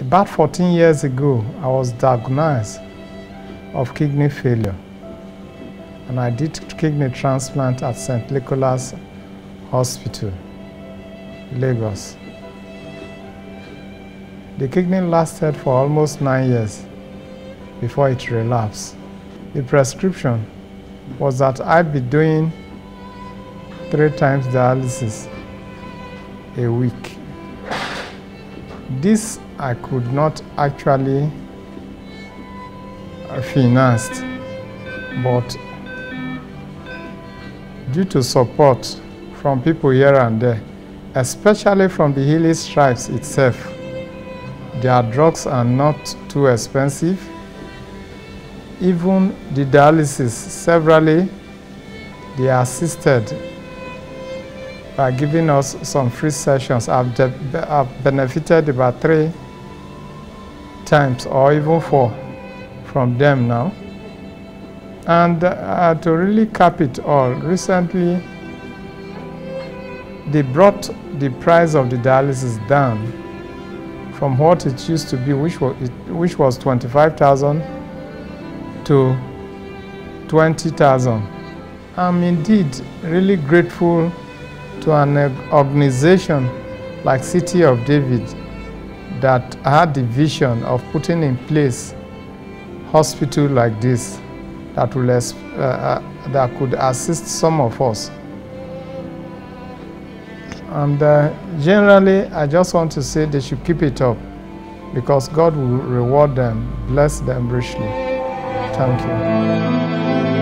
About 14 years ago, I was diagnosed of kidney failure and I did kidney transplant at St. Nicholas Hospital, Lagos. The kidney lasted for almost nine years before it relapsed. The prescription was that I'd be doing three times dialysis a week. This I could not actually finance, but due to support from people here and there, especially from the Healing Stripes itself, their drugs are not too expensive. Even the dialysis, severally, they assisted by giving us some free sessions. I've, I've benefited about three times or even four from them now. And uh, to really cap it all, recently they brought the price of the dialysis down from what it used to be, which was, which was 25,000 to 20,000. I'm indeed really grateful to an organization like City of David that had the vision of putting in place hospital like this that will uh, uh, that could assist some of us. And uh, generally, I just want to say they should keep it up because God will reward them, bless them richly. Thank you.